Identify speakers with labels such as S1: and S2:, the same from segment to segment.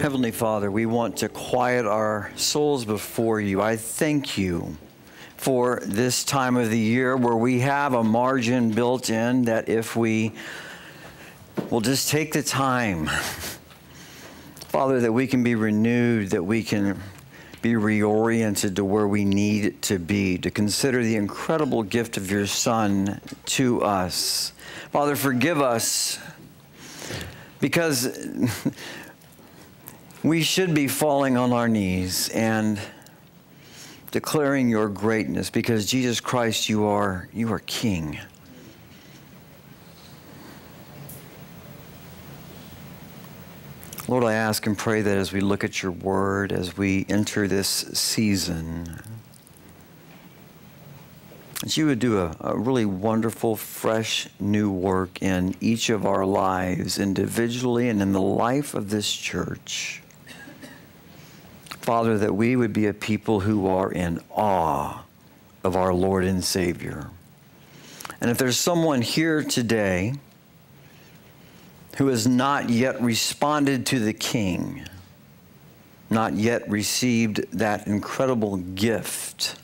S1: Heavenly Father, we want to quiet our souls before you. I thank you for this time of the year where we have a margin built in that if we will just take the time, Father, that we can be renewed, that we can be reoriented to where we need to be, to consider the incredible gift of your Son to us. Father, forgive us because we should be falling on our knees and declaring your greatness because Jesus Christ, you are, you are King. Lord, I ask and pray that as we look at your word, as we enter this season, that you would do a, a, really wonderful, fresh, new work in each of our lives, individually and in the life of this church. Father, that we would be a people who are in awe of our Lord and Savior. And if there's someone here today who has not yet responded to the King, not yet received that incredible gift,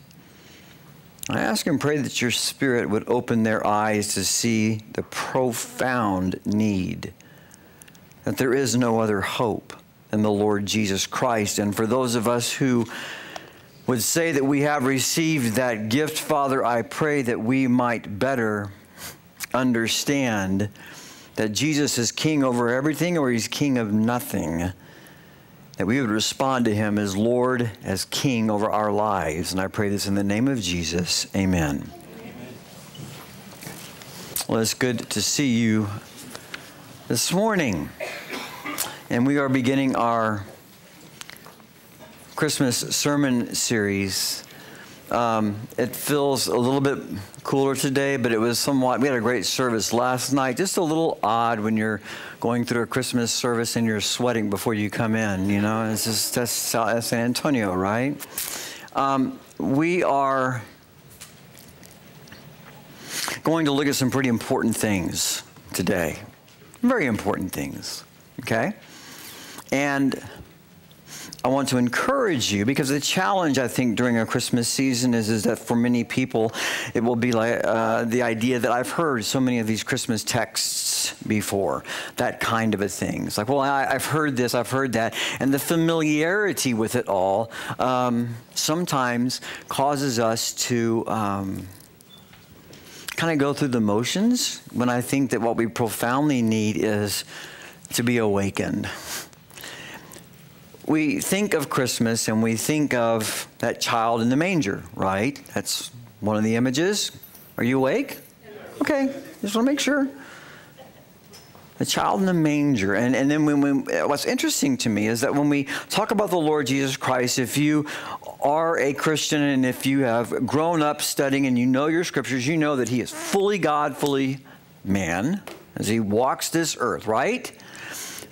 S1: I ask and pray that your Spirit would open their eyes to see the profound need, that there is no other hope in the Lord Jesus Christ. And for those of us who would say that we have received that gift, Father, I pray that we might better understand that Jesus is king over everything or he's king of nothing. That we would respond to him as Lord, as king over our lives. And I pray this in the name of Jesus. Amen. Amen. Well, it's good to see you this morning. And we are beginning our Christmas sermon series. Um, it feels a little bit cooler today, but it was somewhat, we had a great service last night. Just a little odd when you're going through a Christmas service and you're sweating before you come in, you know? It's just, that's San Antonio, right? Um, we are going to look at some pretty important things today. Very important things, okay? And I want to encourage you because the challenge I think during a Christmas season is, is that for many people it will be like uh, the idea that I've heard so many of these Christmas texts before, that kind of a thing. It's like, well, I, have heard this, I've heard that, and the familiarity with it all um, sometimes causes us to. Um, kind of go through the motions when I think that what we profoundly need is to be awakened we think of Christmas and we think of that child in the manger, right? That's one of the images. Are you awake? Okay, just want to make sure. The child in the manger. And, and then when, when, what's interesting to me is that when we talk about the Lord Jesus Christ, if you are a Christian and if you have grown up studying and you know your scriptures, you know that he is fully God, fully man as he walks this earth, right?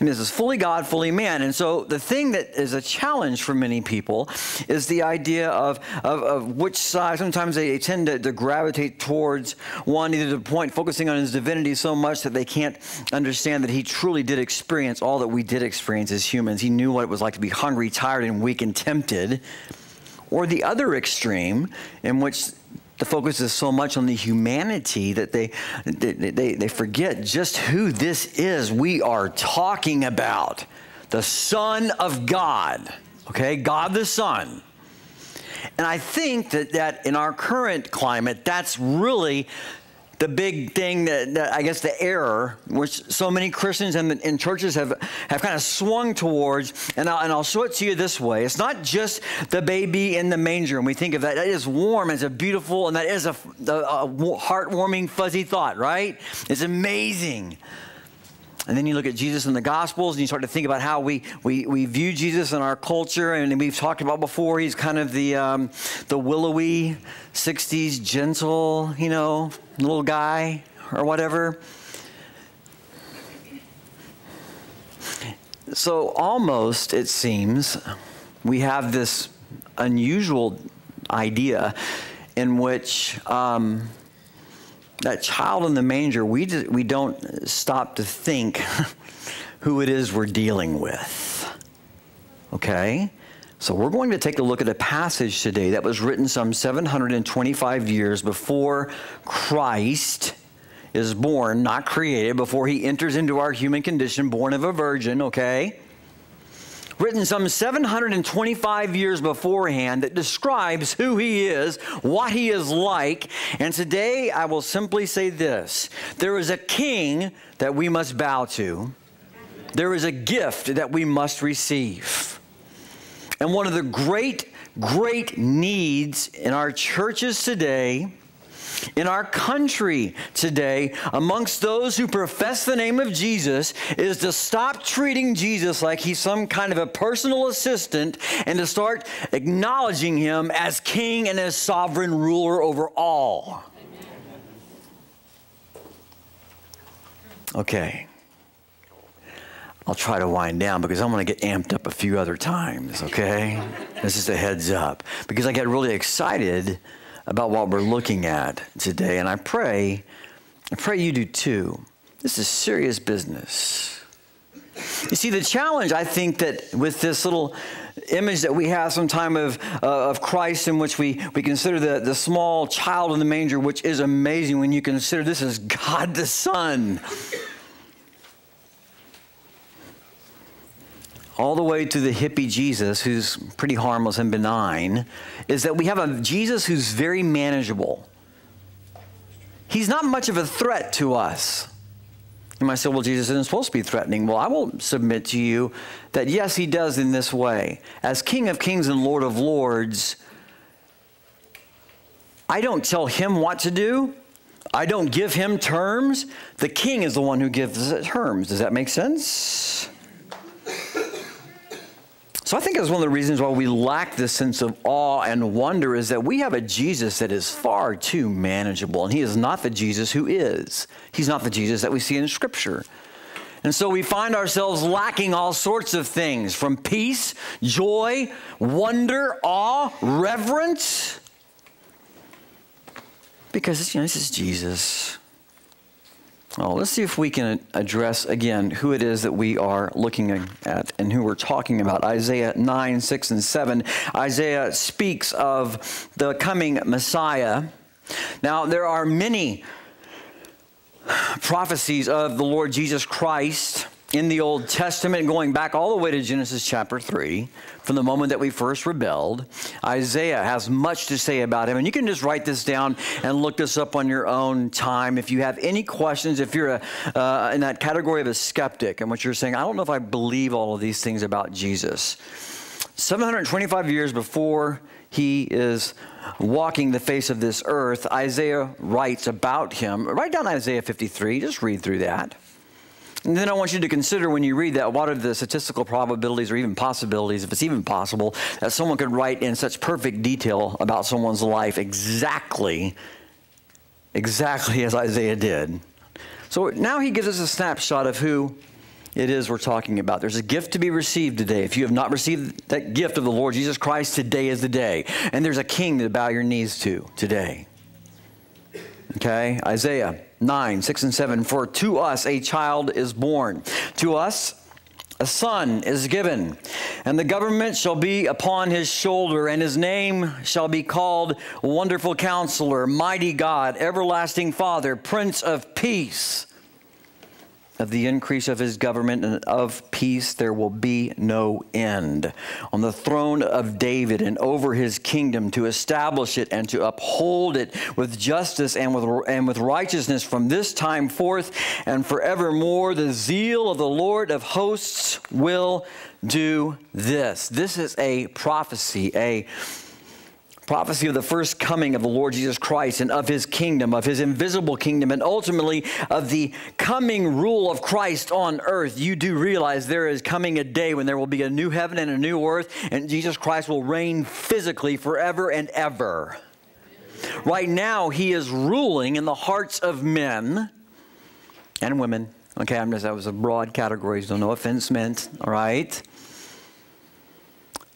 S1: And this is fully God, fully man. And so the thing that is a challenge for many people is the idea of, of, of which side. Sometimes they, tend to, to, gravitate towards one, either the point focusing on his divinity so much that they can't understand that he truly did experience all that we did experience as humans. He knew what it was like to be hungry, tired, and weak and tempted. Or the other extreme, in which the focus is so much on the humanity that they, they, they, they forget just who this is we are talking about the Son of God. Okay, God the Son. And I think that, that in our current climate, that's really the big thing that, that, I guess the error, which so many Christians and, and churches have, have kind of swung towards, and I'll, and I'll show it to you this way. It's not just the baby in the manger, and we think of that. That is warm, it's a beautiful, and that is a, a, a heartwarming, fuzzy thought, right? It's amazing. And then you look at Jesus in the Gospels and you start to think about how we, we, we view Jesus in our culture. And we've talked about before, he's kind of the, um, the willowy 60s, gentle, you know, little guy or whatever. So almost, it seems, we have this unusual idea in which. Um, that child in the manger, we, just, we don't stop to think who it is we're dealing with. Okay? So we're going to take a look at a passage today that was written some 725 years before Christ is born, not created, before he enters into our human condition, born of a virgin, okay? Written some 725 years beforehand that describes who he is, what he is like. And today I will simply say this there is a king that we must bow to, there is a gift that we must receive. And one of the great, great needs in our churches today in our country today, amongst those who profess the name of Jesus, is to stop treating Jesus like he's some kind of a personal assistant and to start acknowledging him as king and as sovereign ruler over all. Okay. I'll try to wind down because I'm going to get amped up a few other times, okay? this is a heads up. Because I get really excited about what we're looking at today. And I pray, I pray you do too. This is serious business. You see, the challenge, I think, that with this little image that we have sometime of, uh, of Christ in which we, we consider the, the small child in the manger, which is amazing when you consider this is God the Son. All the way to the hippie Jesus, who's pretty harmless and benign, is that we have a Jesus who's very manageable. He's not much of a threat to us. You might say, well, Jesus isn't supposed to be threatening. Well, I will submit to you that yes, he does in this way. As King of Kings and Lord of Lords, I don't tell him what to do. I don't give him terms. The king is the one who gives terms. Does that make sense? So I think that's one of the reasons why we lack this sense of awe and wonder is that we have a Jesus that is far too manageable. And he is not the Jesus who is. He's not the Jesus that we see in Scripture. And so we find ourselves lacking all sorts of things from peace, joy, wonder, awe, reverence. Because you know, this is Jesus. Well, let's see if we can address again who it is that we are looking at and who we're talking about. Isaiah 9, 6, and 7. Isaiah speaks of the coming Messiah. Now, there are many prophecies of the Lord Jesus Christ in the Old Testament, going back all the way to Genesis chapter 3, from the moment that we first rebelled. Isaiah has much to say about him. And you can just write this down and look this up on your own time. If you have any questions, if you're a, uh, in that category of a skeptic and what you're saying, I don't know if I believe all of these things about Jesus. 725 years before he is walking the face of this earth, Isaiah writes about him. Write down Isaiah 53, just read through that. And then I want you to consider when you read that what are the statistical probabilities or even possibilities, if it's even possible, that someone could write in such perfect detail about someone's life exactly, exactly as Isaiah did. So now he gives us a snapshot of who it is we're talking about. There's a gift to be received today. If you have not received that gift of the Lord Jesus Christ, today is the day. And there's a king to bow your knees to today. Okay, Isaiah 9, 6, and 7. For to us a child is born, to us a son is given, and the government shall be upon his shoulder, and his name shall be called Wonderful Counselor, Mighty God, Everlasting Father, Prince of Peace. Of the increase of his government and of peace there will be no end. On the throne of David and over his kingdom to establish it and to uphold it with justice and with, and with righteousness from this time forth and forevermore. The zeal of the Lord of hosts will do this. This is a prophecy, a prophecy of the first coming of the Lord Jesus Christ and of his kingdom, of his invisible kingdom, and ultimately of the coming rule of Christ on earth, you do realize there is coming a day when there will be a new heaven and a new earth, and Jesus Christ will reign physically forever and ever. Right now, he is ruling in the hearts of men and women. Okay, I'm just, that was a broad category, so no offense meant, all right?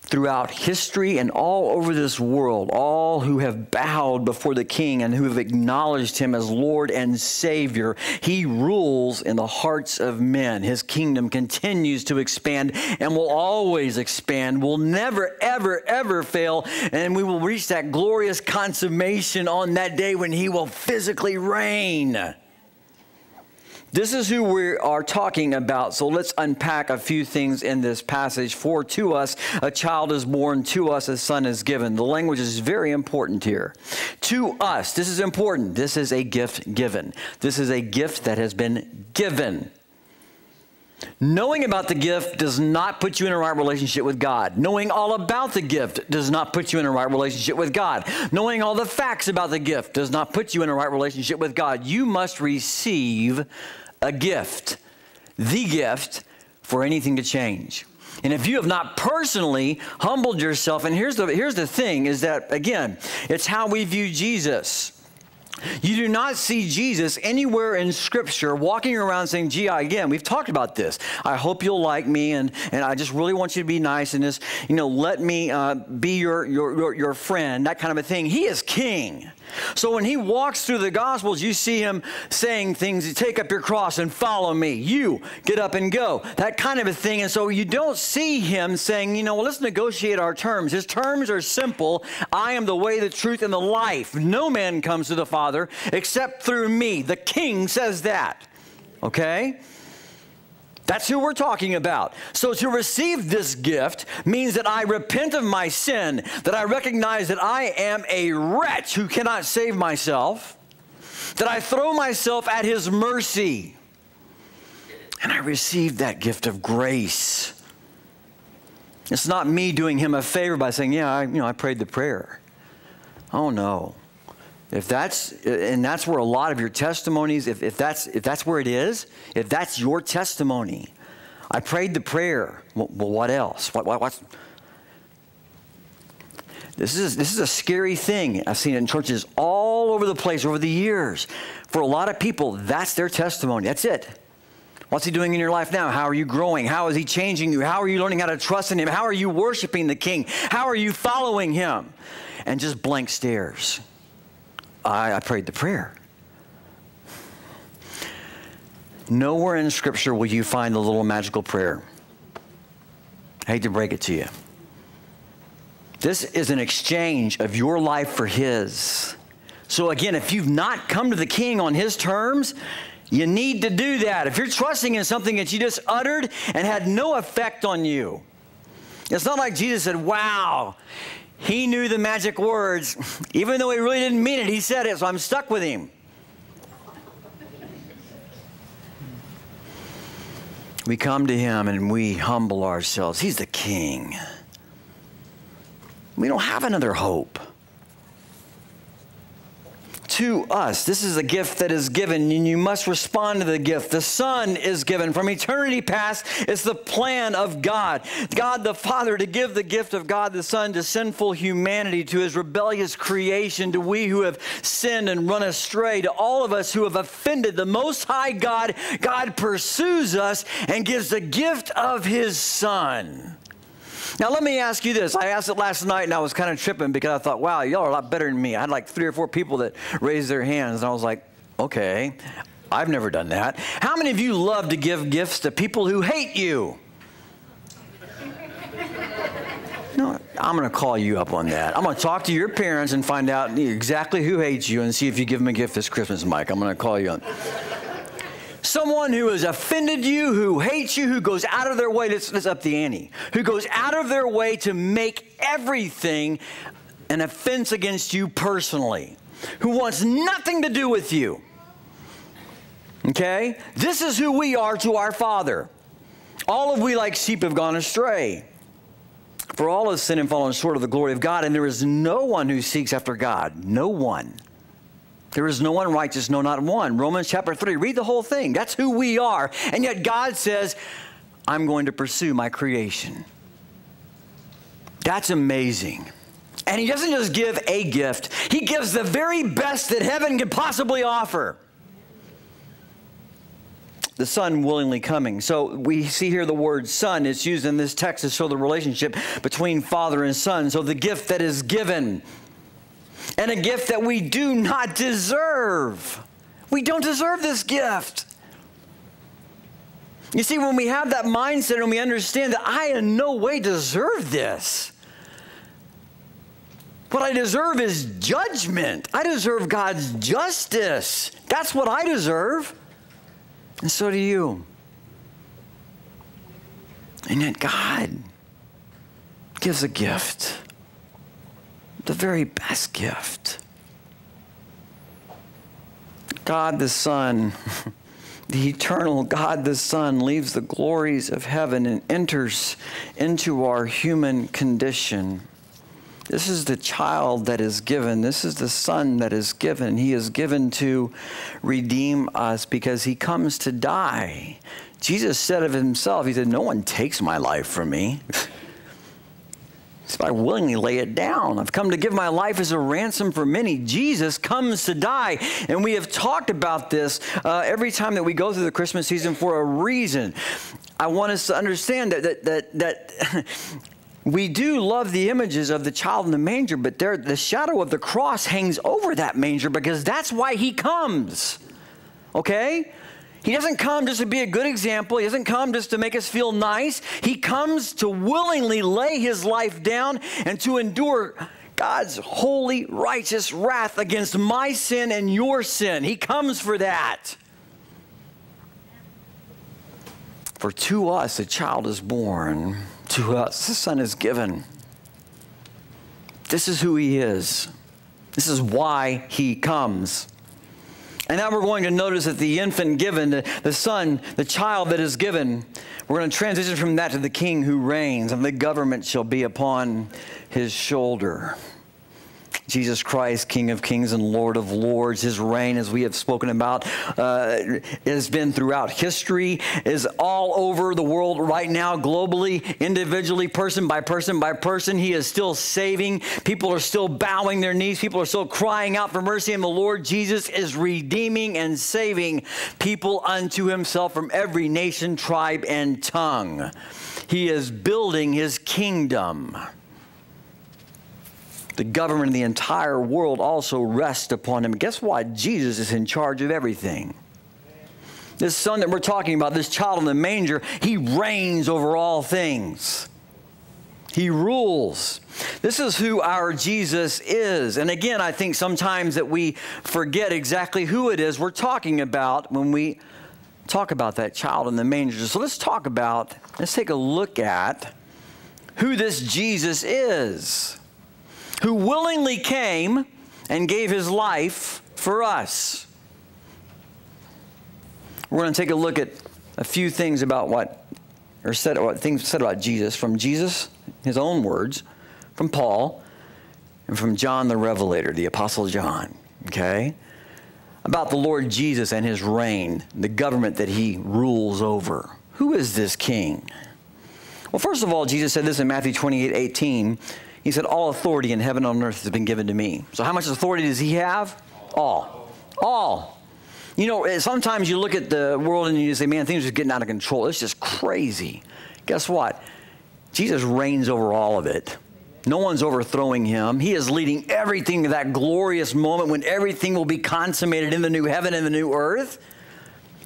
S1: Throughout history and all over this world, all who have bowed before the King and who have acknowledged him as Lord and Savior. He rules in the hearts of men. His kingdom continues to expand and will always expand, will never, ever, ever fail. And we will reach that glorious consummation on that day when he will physically reign. This is who we are talking about. So let's unpack a few things in this passage. For to us a child is born, to us a son is given. The language is very important here. To us, this is important. This is a gift given. This is a gift that has been given. Knowing about the gift does not put you in a right relationship with God. Knowing all about the gift does not put you in a right relationship with God. Knowing all the facts about the gift does not put you in a right relationship with God. You must receive a gift, the gift for anything to change. And if you have not personally humbled yourself, and here's the, here's the thing is that, again, it's how we view Jesus. You do not see Jesus anywhere in Scripture walking around saying, gee, again, we've talked about this. I hope you'll like me, and, and I just really want you to be nice and this, you know, let me uh, be your, your, your, your friend, that kind of a thing. He is king. So when he walks through the Gospels, you see him saying things, take up your cross and follow me. You get up and go. That kind of a thing. And so you don't see him saying, you know, well, let's negotiate our terms. His terms are simple. I am the way, the truth, and the life. No man comes to the Father except through me. The king says that. Okay? That's who we're talking about. So to receive this gift means that I repent of my sin, that I recognize that I am a wretch who cannot save myself, that I throw myself at his mercy, and I receive that gift of grace. It's not me doing him a favor by saying, "Yeah, I, you know, I prayed the prayer." Oh no. If that's, and that's where a lot of your testimonies, if, if, that's, if that's where it is, if that's your testimony, I prayed the prayer. Well, what else? What, what, what's, this is, this is a scary thing. I've seen it in churches all over the place over the years. For a lot of people, that's their testimony. That's it. What's he doing in your life now? How are you growing? How is he changing you? How are you learning how to trust in him? How are you worshiping the king? How are you following him? And just blank stares. I, I prayed the prayer. Nowhere in Scripture will you find the little magical prayer. I hate to break it to you. This is an exchange of your life for His. So, again, if you've not come to the King on His terms, you need to do that. If you're trusting in something that you just uttered and had no effect on you, it's not like Jesus said, Wow, he knew the magic words. Even though he really didn't mean it, he said it, so I'm stuck with him. We come to him and we humble ourselves. He's the king. We don't have another hope to us. This is a gift that is given, and you must respond to the gift. The Son is given. From eternity past, it's the plan of God. God the Father to give the gift of God the Son to sinful humanity, to his rebellious creation, to we who have sinned and run astray, to all of us who have offended the Most High God. God pursues us and gives the gift of his Son. Now, let me ask you this. I asked it last night and I was kind of tripping because I thought, wow, y'all are a lot better than me. I had like three or four people that raised their hands, and I was like, okay, I've never done that. How many of you love to give gifts to people who hate you? No, I'm going to call you up on that. I'm going to talk to your parents and find out exactly who hates you and see if you give them a gift this Christmas, Mike. I'm going to call you on someone who has offended you, who hates you, who goes out of their way, let's, let's up the ante, who goes out of their way to make everything an offense against you personally, who wants nothing to do with you. Okay? This is who we are to our Father. All of we like sheep have gone astray. For all have sinned and fallen short of the glory of God, and there is no one who seeks after God. No one. There is no one righteous, no, not one. Romans chapter 3. Read the whole thing. That's who we are. And yet God says, I'm going to pursue my creation. That's amazing. And He doesn't just give a gift, He gives the very best that heaven could possibly offer. the son willingly coming. So we see here the word son. It's used in this text to show the relationship between father and son. So the gift that is given, and a gift that we do not deserve. We don't deserve this gift. You see, when we have that mindset and we understand that I in no way deserve this, what I deserve is judgment. I deserve God's justice. That's what I deserve. And so do you. And yet, God gives a gift, the very best gift. God the Son, the eternal God the Son, leaves the glories of heaven and enters into our human condition. This is the child that is given. This is the son that is given. He is given to redeem us because he comes to die. Jesus said of himself, He said, No one takes my life from me. So I willingly lay it down. I've come to give my life as a ransom for many. Jesus comes to die. And we have talked about this uh, every time that we go through the Christmas season for a reason. I want us to understand that, that, that, that we do love the images of the child in the manger, but there, the shadow of the cross hangs over that manger because that's why he comes. Okay? He doesn't come just to be a good example. He doesn't come just to make us feel nice. He comes to willingly lay his life down and to endure God's holy, righteous wrath against my sin and your sin. He comes for that. For to us a child is born to us. The Son is given. This is who He is. This is why He comes. And now we're going to notice that the infant given, the, the son, the child that is given, we're going to transition from that to the king who reigns, and the government shall be upon his shoulder. Jesus Christ, King of Kings and Lord of Lords. His reign, as we have spoken about, uh, has been throughout history, is all over the world right now, globally, individually, person by person by person. He is still saving. People are still bowing their knees. People are still crying out for mercy. And the Lord Jesus is redeeming and saving people unto himself from every nation, tribe, and tongue. He is building his kingdom the government of the entire world also rests upon him. Guess what? Jesus is in charge of everything. This son that we're talking about, this child in the manger, he reigns over all things. He rules. This is who our Jesus is. And again, I think sometimes that we forget exactly who it is we're talking about when we talk about that child in the manger. So let's talk about, let's take a look at who this Jesus is who willingly came and gave his life for us. We're going to take a look at a few things about what, or said, what things said about Jesus from Jesus, his own words, from Paul, and from John the Revelator, the Apostle John. Okay? About the Lord Jesus and his reign, the government that he rules over. Who is this king? Well, first of all, Jesus said this in Matthew 28 18. He said, All authority in heaven and on earth has been given to me. So, how much authority does he have? All. All. You know, eh, sometimes you look at the world and you say, Man, things are getting out of control. It's just crazy. Guess what? Jesus reigns over all of it. No one's overthrowing him. He is leading everything to that glorious moment when everything will be consummated in the new heaven and the new earth.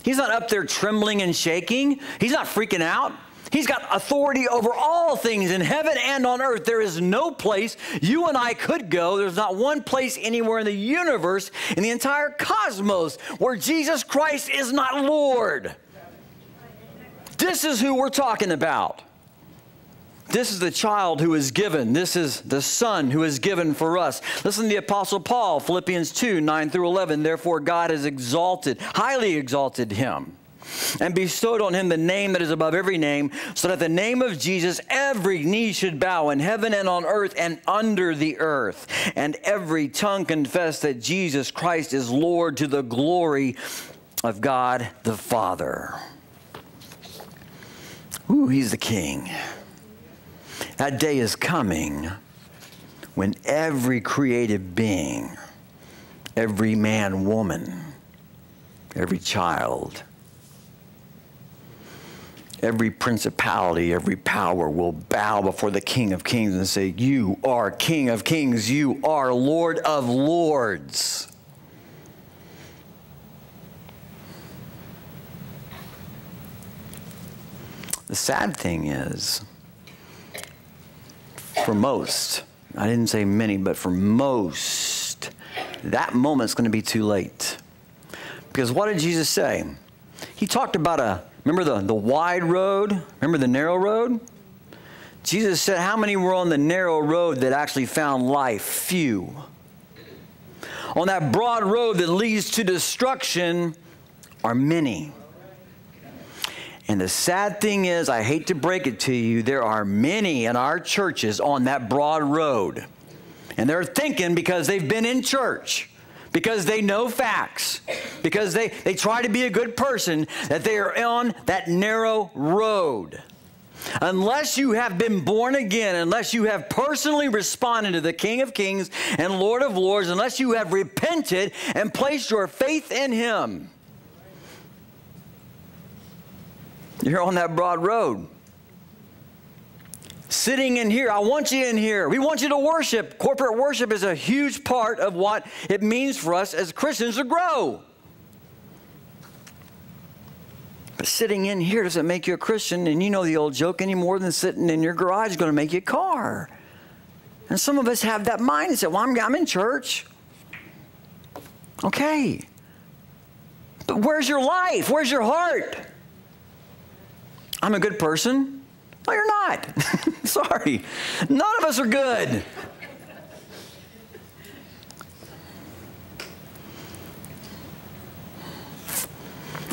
S1: He's not up there trembling and shaking. He's not freaking out. He's got authority over all things in heaven and on earth. There is no place you and I could go. There's not one place anywhere in the universe, in the entire cosmos, where Jesus Christ is not Lord. This is who we're talking about. This is the child who is given. This is the son who is given for us. Listen to the Apostle Paul, Philippians 2 9 through 11. Therefore, God has exalted, highly exalted him and bestowed on him the name that is above every name, so that the name of Jesus every knee should bow in heaven and on earth and under the earth, and every tongue confess that Jesus Christ is Lord to the glory of God the Father. Ooh, he's the King. That day is coming when every created being, every man, woman, every child, every principality, every power will bow before the King of Kings and say, You are King of Kings, you are Lord of Lords. The sad thing is, for most, I didn't say many, but for most, that moment's going to be too late. Because what did Jesus say? He talked about a, remember the, the wide road? Remember the narrow road? Jesus said, How many were on the narrow road that actually found life? Few. On that broad road that leads to destruction are many. And the sad thing is, I hate to break it to you, there are many in our churches on that broad road. And they're thinking because they've been in church, because they know facts, because they, they try to be a good person, that they are on that narrow road. Unless you have been born again, unless you have personally responded to the King of Kings and Lord of Lords, unless you have repented and placed your faith in Him, You're on that broad road. Sitting in here, I want you in here. We want you to worship. Corporate worship is a huge part of what it means for us as Christians to grow. But sitting in here doesn't make you a Christian, and you know the old joke any more than sitting in your garage is going to make you a car. And some of us have that mindset. Well, I'm, I'm in church. Okay. But where's your life? Where's your heart? I'm a good person. No, you're not. Sorry. None of us are good.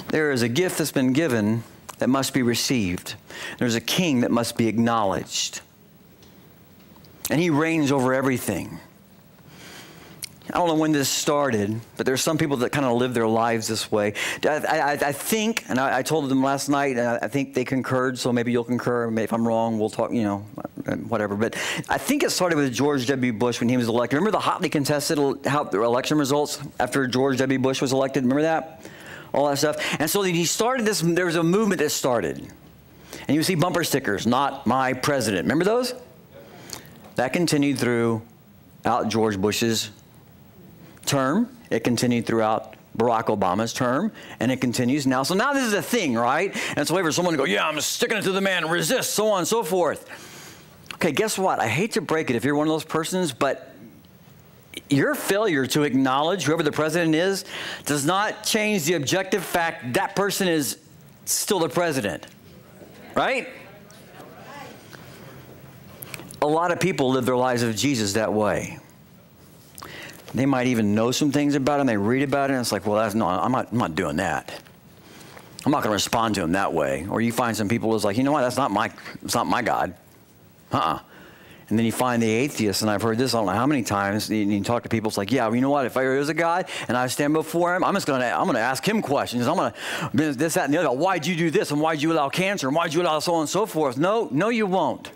S1: There is a gift that's been given that must be received. There's a king that must be acknowledged. And he reigns over everything. I don't know when this started, but there's some people that kind of live their lives this way. I, I, I think, and I, I, told them last night, and I think they concurred, so maybe you'll concur. Maybe if I'm wrong, we'll talk, you know, whatever. But I think it started with George W. Bush when he was elected. Remember the hotly contested election results after George W. Bush was elected? Remember that? All that stuff. And so he started this, there was a movement that started. And you see bumper stickers, not my president. Remember those? That continued through out George Bush's term. It continued throughout Barack Obama's term, and it continues now. So now this is a thing, right? And it's a way for someone to go, yeah, I'm sticking it to the man, resist, so on and so forth. Okay, guess what? I hate to break it if you're one of those persons, but your failure to acknowledge whoever the president is does not change the objective fact that person is still the president. Right? A lot of people live their lives of Jesus that way. They might even know some things about it and they read about it and it's like, well, that's no, I'm not, I'm not doing that. I'm not going to respond to him that way. Or you find some people who's like, you know what, that's not my, it's not my God. Uh-uh. And then you find the atheist, and I've heard this I don't know how many times. You, you talk to people, it's like, yeah, well, you know what? If there is a God and I stand before him, I'm just gonna I'm gonna ask him questions. I'm gonna this, that, and the other. Why'd you do this? And why'd you allow cancer? And why'd you allow so on and so forth? No, no, you won't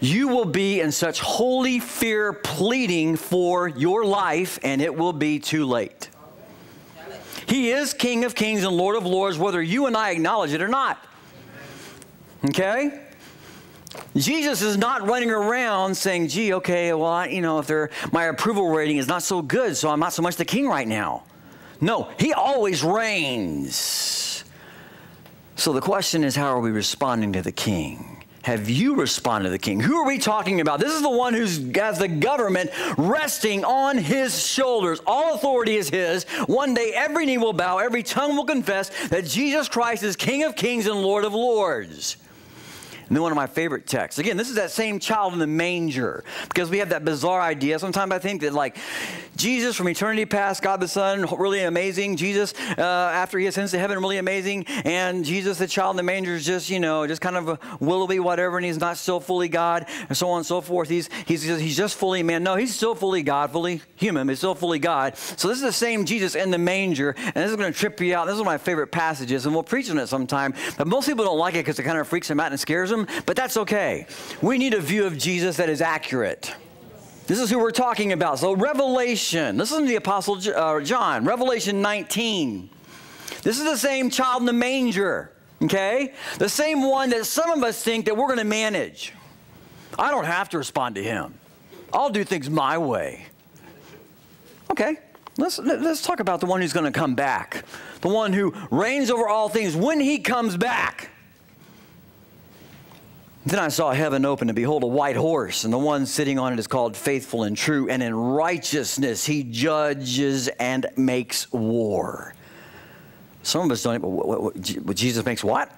S1: you will be in such holy fear pleading for your life, and it will be too late. He is King of Kings and Lord of Lords, whether you and I acknowledge it or not. Okay? Jesus is not running around saying, gee, okay, well, I, you know, if they my approval rating is not so good, so I'm not so much the king right now. No, he always reigns. So the question is, how are we responding to the king? have you responded to the king? Who are we talking about? This is the one who has the government resting on his shoulders. All authority is his. One day every knee will bow, every tongue will confess that Jesus Christ is King of kings and Lord of lords. And then one of my favorite texts. Again, this is that same child in the manger because we have that bizarre idea. Sometimes I think that, like, Jesus from eternity past, God the Son, really amazing. Jesus, uh, after he ascends to heaven, really amazing. And Jesus, the child in the manger, is just, you know, just kind of a willowy whatever, and he's not still fully God, and so on and so forth. He's, he's, he's just fully man. No, he's still fully God, fully human, but still fully God. So this is the same Jesus in the manger, and this is going to trip you out. This is one of my favorite passages, and we'll preach on it sometime. But most people don't like it because it kind of freaks them out and scares them but that's okay. We need a view of Jesus that is accurate. This is who we're talking about. So, Revelation, listen to the Apostle uh, John, Revelation 19. This is the same child in the manger. Okay? The same one that some of us think that we're going to manage. I don't have to respond to him. I'll do things my way. Okay, let's, let's talk about the one who's going to come back, the one who reigns over all things when he comes back. Then I saw heaven open, and behold, a white horse, and the one sitting on it is called Faithful and True, and in righteousness he judges and makes war. Some of us don't, but Jesus makes what?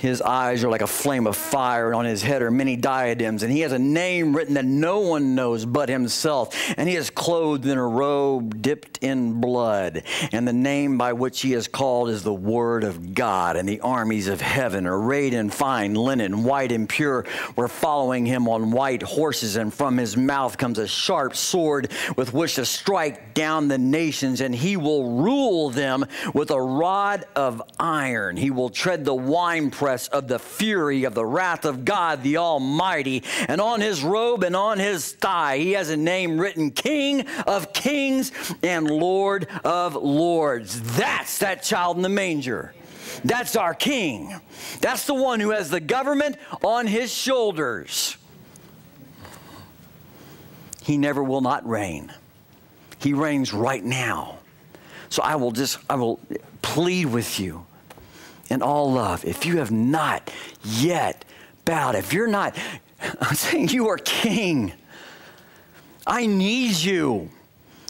S1: His eyes are like a flame of fire, and on his head are many diadems, and he has a name written that no one knows but himself. And he is clothed in a robe dipped in blood. And the name by which he is called is the Word of God. And the armies of heaven, arrayed in fine linen, white and pure, were following him on white horses. And from his mouth comes a sharp sword with which to strike down the nations. And he will rule them with a rod of iron. He will tread the winepress of the fury of the wrath of God the Almighty. And on his robe and on his thigh, he has a name written King of Kings and Lord of Lords. That's that child in the manger. That's our king. That's the one who has the government on his shoulders. He never will not reign. He reigns right now. So I will just, I will plead with you in all love, if you have not yet bowed, if you're not, I'm saying you are king. I need you.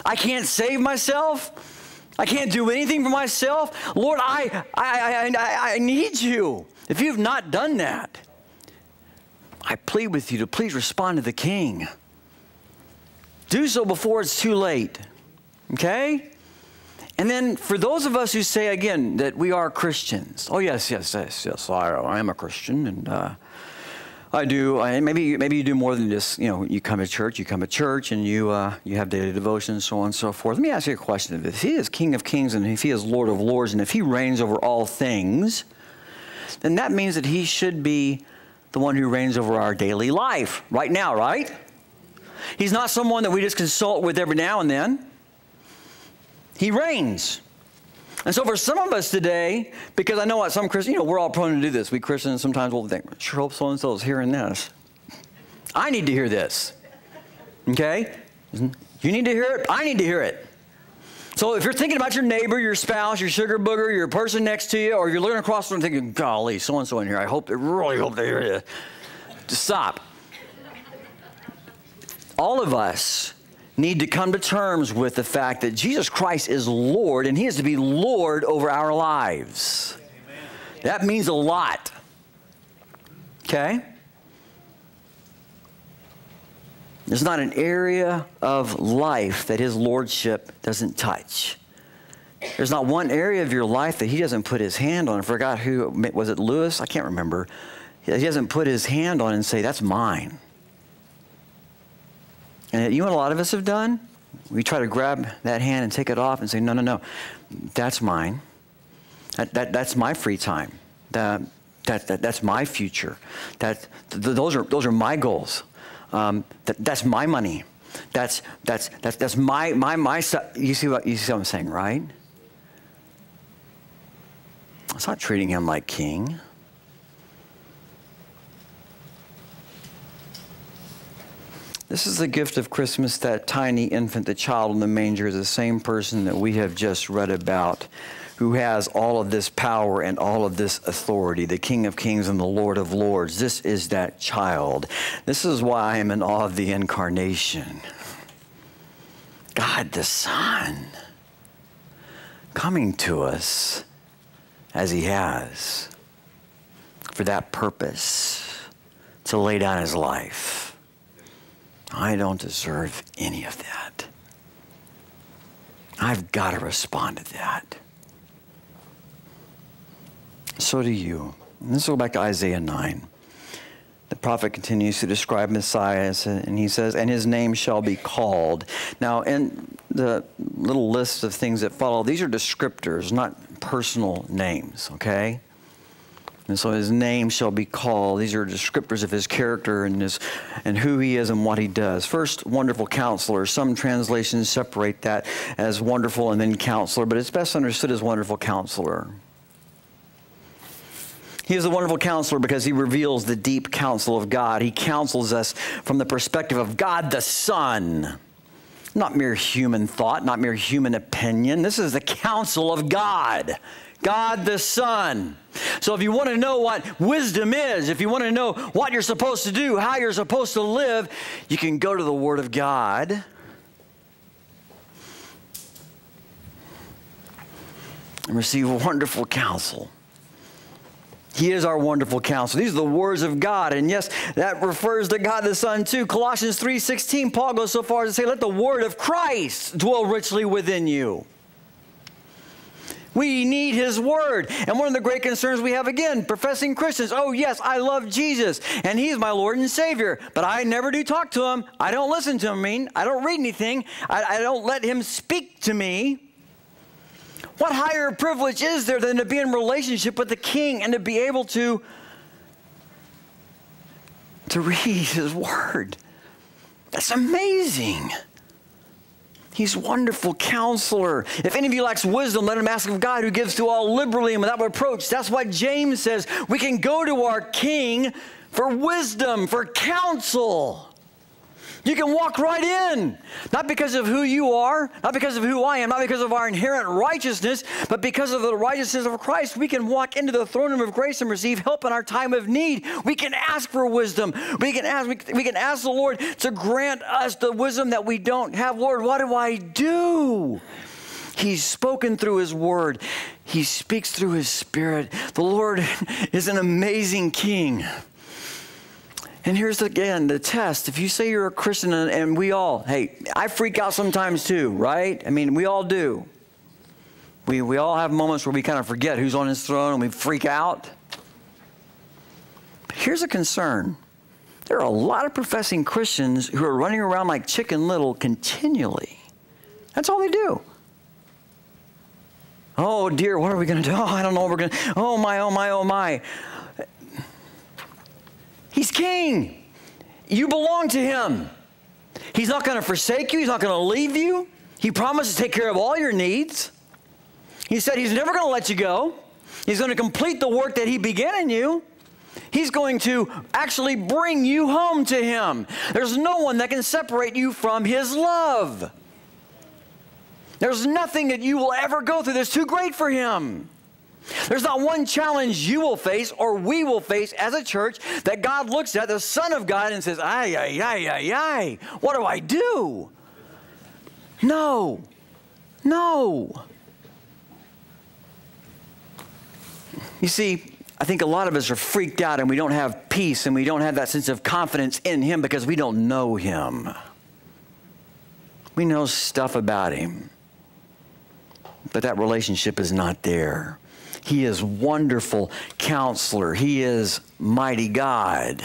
S1: I can't save myself. I can't do anything for myself. Lord, I, I, I, I, need you. If you've not done that, I plead with you to please respond to the king. Do so before it's too late. Okay? And then for those of us who say again that we are Christians, oh yes, yes, yes, yes, I, I am a Christian, and uh, I do. I, maybe maybe you do more than just you know you come to church, you come to church, and you uh, you have daily devotions, so on and so forth. Let me ask you a question: If He is King of Kings and if He is Lord of Lords, and if He reigns over all things, then that means that He should be the one who reigns over our daily life right now, right? He's not someone that we just consult with every now and then. He reigns. And so for some of us today, because I know what some Christians, you know, we're all prone to do this. We Christians sometimes will think, sure hope so-and-so is hearing this. I need to hear this. Okay? You need to hear it. I need to hear it. So if you're thinking about your neighbor, your spouse, your sugar booger, your person next to you, or you're looking across the room thinking, golly, so-and-so in here, I hope, they really hope they hear this. Stop. All of us need to come to terms with the fact that Jesus Christ is Lord and He is to be Lord over our lives. Amen. That means a lot. Okay? There's not an area of life that His Lordship doesn't touch. There's not one area of your life that He doesn't put His hand on. I forgot who, was it Lewis? I can't remember. He doesn't put His hand on and say, That's mine. And you know what a lot of us have done? We try to grab that hand and take it off and say, no, no, no, that's mine. That, that, that's my free time. That, that, that, that's my future. That, th- those, are, those are my goals. Um, that, that's my money. That's, that's, that's, that's my, my, my stuff. You see, what, you see what I'm saying, right? It's not treating him like king. This is the gift of Christmas. That tiny infant, the child in the manger, is the same person that we have just read about, who has all of this power and all of this authority, the King of Kings and the Lord of Lords. This is that child. This is why I am in awe of the incarnation. God the Son coming to us as He has for that purpose to lay down His life I don't deserve any of that. I've got to respond to that. So do you. Let's go back to Isaiah 9. The prophet continues to describe Messiah, and he says, And his name shall be called. Now, in the little list of things that follow, these are descriptors, not personal names, okay? And so his name shall be called. These are descriptors of his character and, his, and who he is and what he does. First, wonderful counselor. Some translations separate that as wonderful and then counselor, but it's best understood as wonderful counselor. He is a wonderful counselor because he reveals the deep counsel of God. He counsels us from the perspective of God the Son. Not mere human thought, not mere human opinion. This is the counsel of God. God the Son. So if you want to know what wisdom is, if you want to know what you're supposed to do, how you're supposed to live, you can go to the Word of God. And receive wonderful counsel. He is our wonderful counsel. These are the words of God. And yes, that refers to God the Son too. Colossians 3:16, Paul goes so far as to say, let the word of Christ dwell richly within you. We need his word. And one of the great concerns we have again, professing Christians, oh, yes, I love Jesus and he's my Lord and Savior, but I never do talk to him. I don't listen to him. I mean, I don't read anything. I, I don't let him speak to me. What higher privilege is there than to be in relationship with the King and to be able to, to read his word? That's amazing. He's wonderful counselor. If any of you lacks wisdom, let him ask of God who gives to all liberally and without reproach. That's why James says. We can go to our king for wisdom, for counsel. You can walk right in, not because of who you are, not because of who I am, not because of our inherent righteousness, but because of the righteousness of Christ. We can walk into the throne room of grace and receive help in our time of need. We can ask for wisdom. We can ask, we, can ask the Lord to grant us the wisdom that we don't have. Lord, what do I do? He's spoken through His Word. He speaks through His Spirit. The Lord is an amazing King. And here's again the test. If you say you're a Christian, and, we all, hey, I freak out sometimes too, right? I mean, we all do. We, we all have moments where we kind of forget who's on his throne and we freak out. But here's a concern there are a lot of professing Christians who are running around like chicken little continually. That's all they do. Oh dear, what are we going to do? Oh, I don't know what we're going to Oh my, oh my, oh my. He's king. You belong to him. He's not going to forsake you, he's not going to leave you. He promised to take care of all your needs. He said he's never going to let you go. He's going to complete the work that he began in you. He's going to actually bring you home to him. There's no one that can separate you from his love. There's nothing that you will ever go through that's too great for him. There's not one challenge you will face or we will face as a church that God looks at the Son of God and says, ay, ay, ay, ay, ay, what do I do? No, no. You see, I think a lot of us are freaked out and we don't have peace and we don't have that sense of confidence in Him because we don't know Him. We know stuff about Him, but that relationship is not there. He is wonderful counselor. He is mighty God.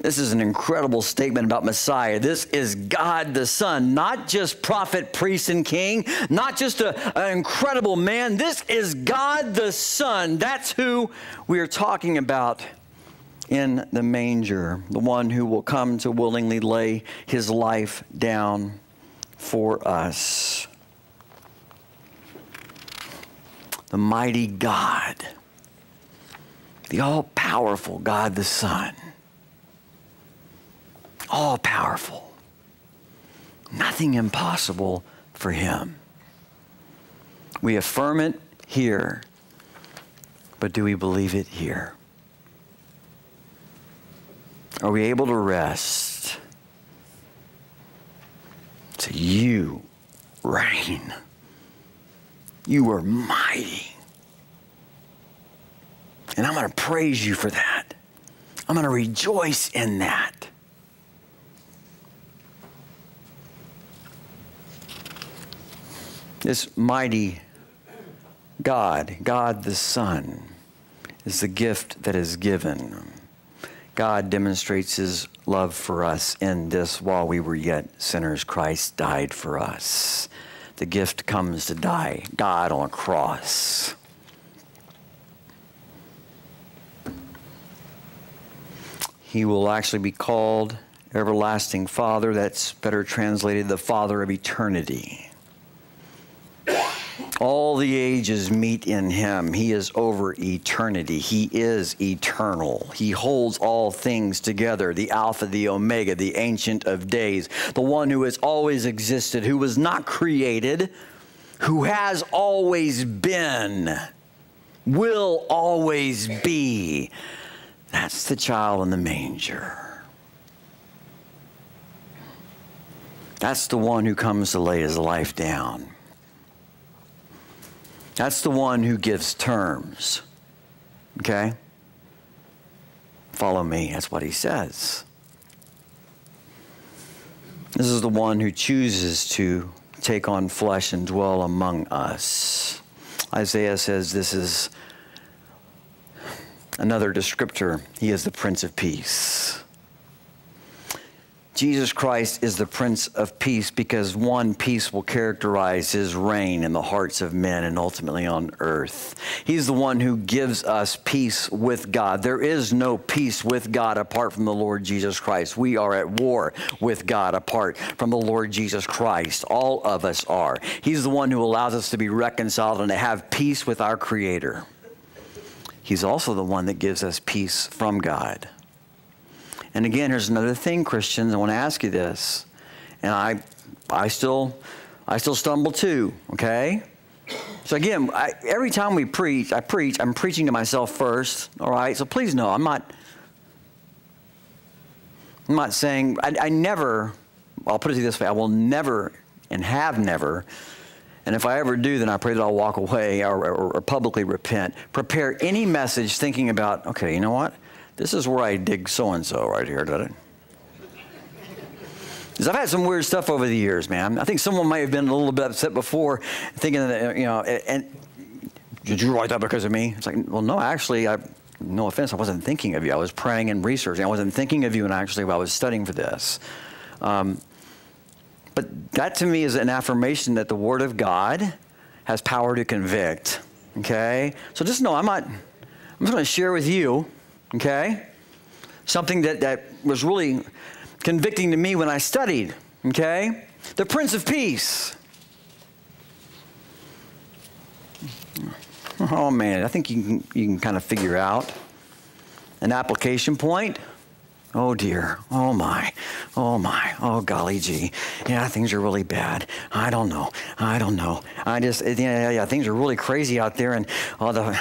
S1: This is an incredible statement about Messiah. This is God the Son, not just prophet, priest, and king, not just a, an incredible man. This is God the Son. That's who we are talking about in the manger, the one who will come to willingly lay his life down for us. The mighty God, the all powerful God the Son. All powerful. Nothing impossible for him. We affirm it here, but do we believe it here? Are we able to rest? To you reign. You are mighty. And I'm going to praise you for that. I'm going to rejoice in that. This mighty God, God the Son, is the gift that is given. God demonstrates his love for us in this while we were yet sinners, Christ died for us the gift comes to die, God on a cross. He will actually be called Everlasting Father. That's better translated the Father of eternity. All the ages meet in him. He is over eternity. He is eternal. He holds all things together the Alpha, the Omega, the Ancient of Days, the one who has always existed, who was not created, who has always been, will always be. That's the child in the manger. That's the one who comes to lay his life down. That's the one who gives terms. Okay? Follow me. That's what he says. This is the one who chooses to take on flesh and dwell among us. Isaiah says this is another descriptor. He is the Prince of Peace. Jesus Christ is the Prince of Peace because one, peace will characterize his reign in the hearts of men and ultimately on earth. He's the one who gives us peace with God. There is no peace with God apart from the Lord Jesus Christ. We are at war with God apart from the Lord Jesus Christ. All of us are. He's the one who allows us to be reconciled and to have peace with our Creator. He's also the one that gives us peace from God. And again, here's another thing, Christians. I want to ask you this, and I, I still, I still stumble too. Okay. So again, I, every time we preach, I preach. I'm preaching to myself first. All right. So please know, I'm not. I'm not saying I, I never. I'll put it this way: I will never and have never. And if I ever do, then I pray that I'll walk away or, or, or publicly repent. Prepare any message thinking about, okay, you know what? This is where I dig so and so right here, did it? Because I've had some weird stuff over the years, man. I think someone might have been a little bit upset before, thinking that, you know, and did you write that because of me? It's like, well, no, actually, I, no offense, I wasn't thinking of you. I was praying and researching. I wasn't thinking of you, and actually, I was studying for this. Um, but that to me is an affirmation that the Word of God has power to convict. Okay? So just know I'm not, I'm just going to share with you okay? Something that, that was really convicting to me when I studied, okay? The Prince of Peace. Oh man, I think you can, you can kind of figure out an application point. Oh dear. Oh my. Oh my. Oh golly gee. Yeah, things are really bad. I don't know. I don't know. I just yeah yeah, yeah things are really crazy out there, and all the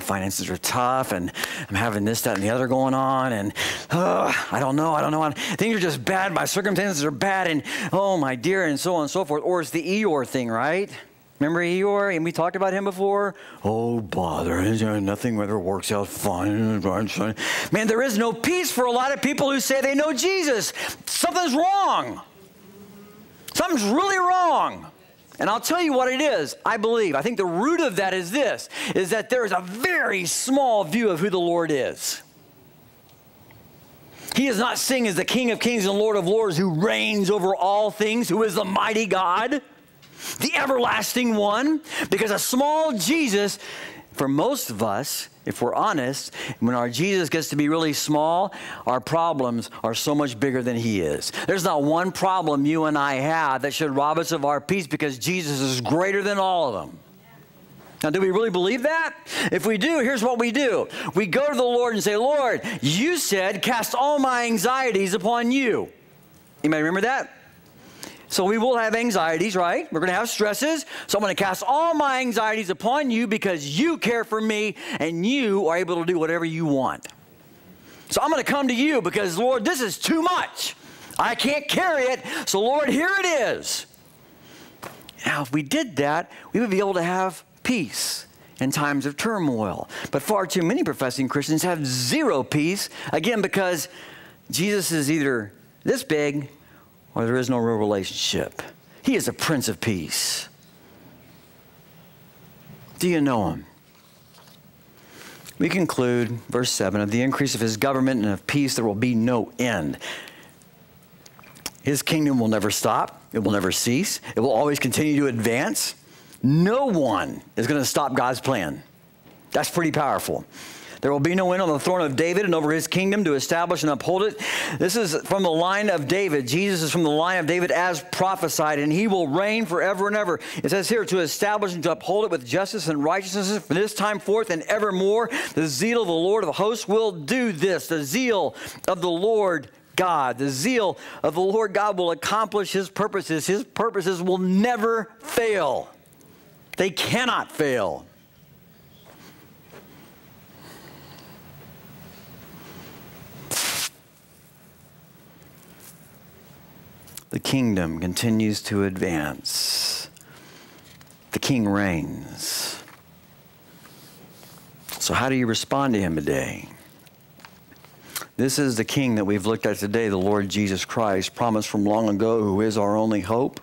S1: finances are tough, and I'm having this, that, and the other going on, and uh, I don't know. I don't know. Things are just bad. My circumstances are bad, and oh my dear, and so on and so forth. Or it's the Eeyore thing, right? Remember Eeyore? And we talked about him before? Oh, bother. Nothing ever works out fine. Man, there is no peace for a lot of people who say they know Jesus. Something's wrong. Something's really wrong. And I'll tell you what it is, I believe. I think the root of that is this, is that there is a very small view of who the Lord is. He is not seen as the King of kings and Lord of lords who reigns over all things, who is the mighty God the everlasting one, because a small Jesus, for most of us, if we're honest, when our Jesus gets to be really small, our problems are so much bigger than he is. There's not one problem you and I have that should rob us of our peace because Jesus is greater than all of them. Now, do we really believe that? If we do, here's what we do we go to the Lord and say, Lord, you said, cast all my anxieties upon you. You may remember that? So we will have anxieties, right? We're going to have stresses. So I'm going to cast all my anxieties upon you because you care for me and you are able to do whatever you want. So I'm going to come to you because, Lord, this is too much. I can't carry it. So, Lord, here it is. Now, if we did that, we would be able to have peace in times of turmoil. But far too many professing Christians have zero peace, again, because Jesus is either this big or there is no real relationship. He is a Prince of Peace. Do you know him? We conclude, verse 7 of the increase of his government and of peace, there will be no end. His kingdom will never stop, it will never cease, it will always continue to advance. No one is going to stop God's plan. That's pretty powerful. There will be no end on the throne of David and over his kingdom to establish and uphold it. This is from the line of David. Jesus is from the line of David as prophesied, and he will reign forever and ever. It says here to establish and to uphold it with justice and righteousness from this time forth and evermore. The zeal of the Lord of hosts will do this. The zeal of the Lord God. The zeal of the Lord God will accomplish his purposes. His purposes will never fail, they cannot fail. The kingdom continues to advance. The king reigns. So, how do you respond to him today? This is the King that we've looked at today, the Lord Jesus Christ, promised from long ago, who is our only hope.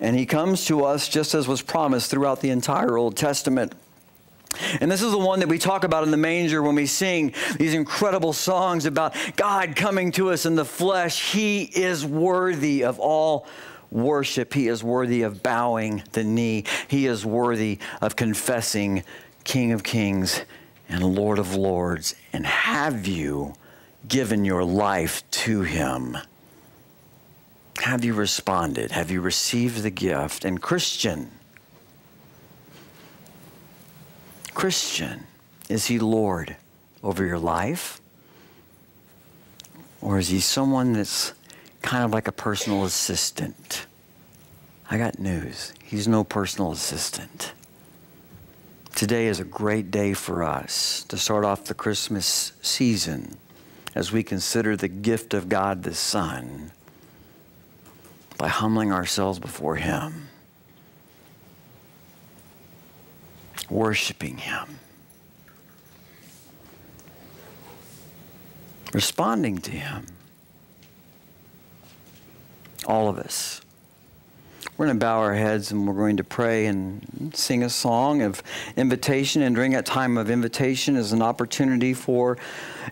S1: And he comes to us just as was promised throughout the entire Old Testament. And this is the one that we talk about in the manger when we sing these incredible songs about God coming to us in the flesh. He is worthy of all worship. He is worthy of bowing the knee. He is worthy of confessing King of Kings and Lord of Lords. And have you given your life to Him? Have you responded? Have you received the gift? And Christian, Christian, is He Lord over your life? Or is He someone that's kind of like a personal assistant? I got news. He's no personal assistant. Today is a great day for us to start off the Christmas season as we consider the gift of God the Son by humbling ourselves before Him, worshiping Him, responding to Him. All of us. We're going to bow our heads and we're going to pray and sing a song of invitation. And during that time of invitation is an opportunity for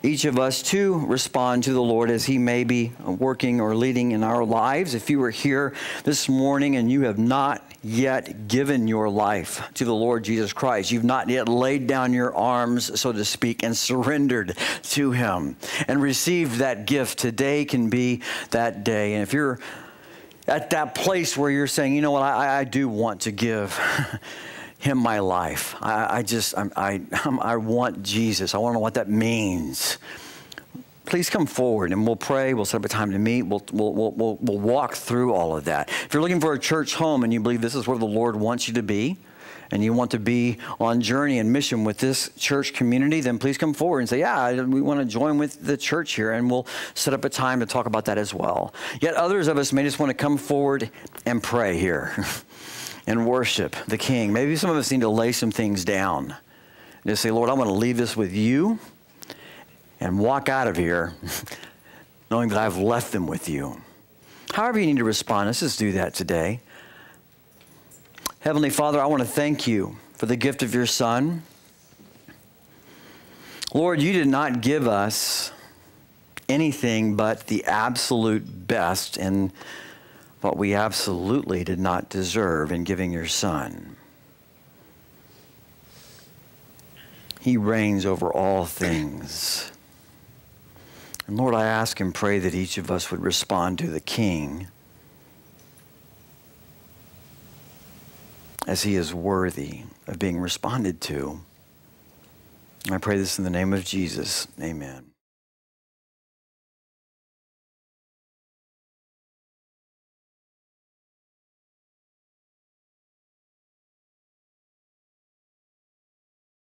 S1: each of us to respond to the Lord as He may be working or leading in our lives. If you were here this morning and you have not yet given your life to the Lord Jesus Christ. You've not yet laid down your arms, so to speak, and surrendered to Him and received that gift. Today can be that day. And if you're at that place where you're saying, you know what, I, I do want to give him my life. I, I just, I'm, I, I want Jesus. I want to know what that means. Please come forward and we'll pray. We'll set up a time to meet. We'll, we'll, we'll, we'll walk through all of that. If you're looking for a church home and you believe this is where the Lord wants you to be, and you want to be on journey and mission with this church community, then please come forward and say, Yeah, we want to join with the church here, and we'll set up a time to talk about that as well. Yet others of us may just want to come forward and pray here and worship the King. Maybe some of us need to lay some things down and just say, Lord, I want to leave this with you and walk out of here knowing that I've left them with you. However, you need to respond, let's just do that today. Heavenly Father, I want to thank you for the gift of your Son. Lord, you did not give us anything but the absolute best and what we absolutely did not deserve in giving your Son. He reigns over all things. And Lord, I ask and pray that each of us would respond to the King as he is worthy of being responded to. I pray this in the name of Jesus. Amen.